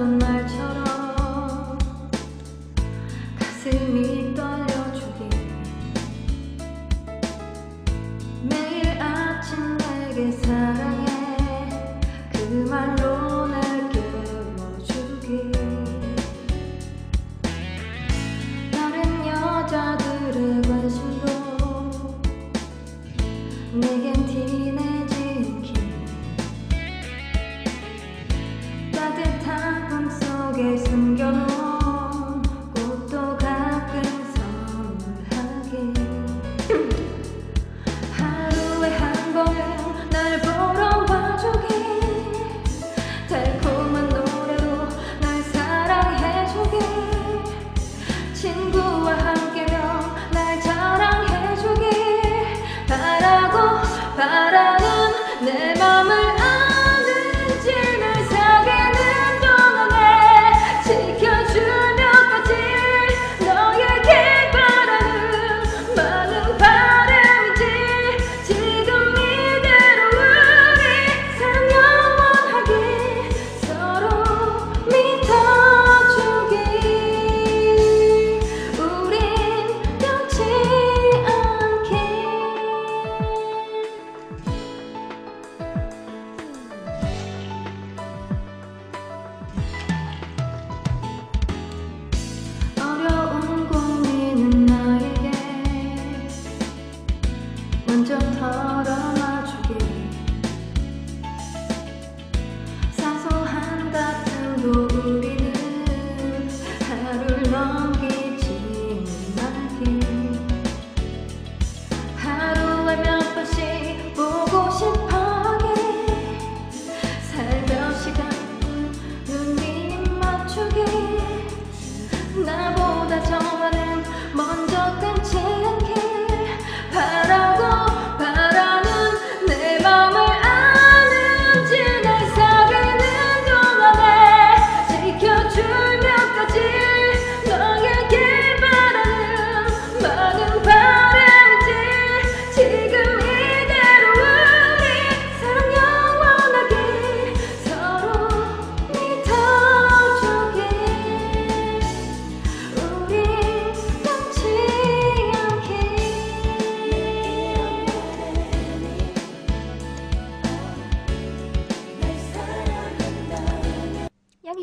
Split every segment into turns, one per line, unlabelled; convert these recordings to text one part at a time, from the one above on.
하던 말처럼 가슴이 떨려주기 매일 아침 내게 살아 내 맘. Cho.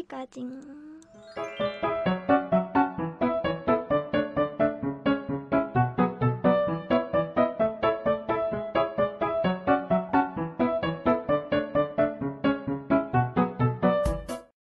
끝 까.